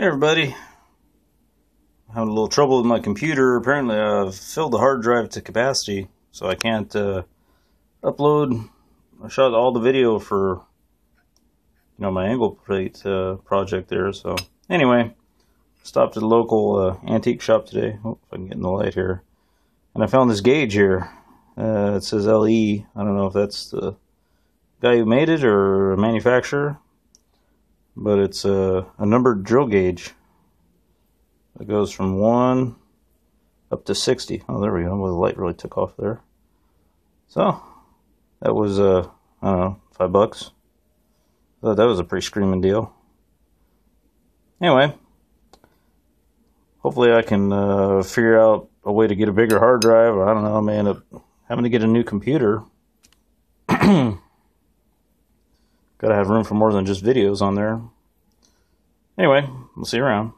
Hey everybody. I'm Having a little trouble with my computer. Apparently I've filled the hard drive to capacity, so I can't uh, upload. I shot all the video for you know my angle plate uh, project there. So anyway, stopped at the local uh, antique shop today. Hope if I can get in the light here. And I found this gauge here. Uh, it says LE. I don't know if that's the guy who made it or a manufacturer but it's a, a numbered drill gauge. It goes from 1 up to 60. Oh, there we go. Well, the light really took off there. So, that was, uh, I don't know, 5 bucks. Thought that was a pretty screaming deal. Anyway, hopefully I can uh, figure out a way to get a bigger hard drive. I don't know, I may end up having to get a new computer. Gotta have room for more than just videos on there. Anyway, we'll see you around.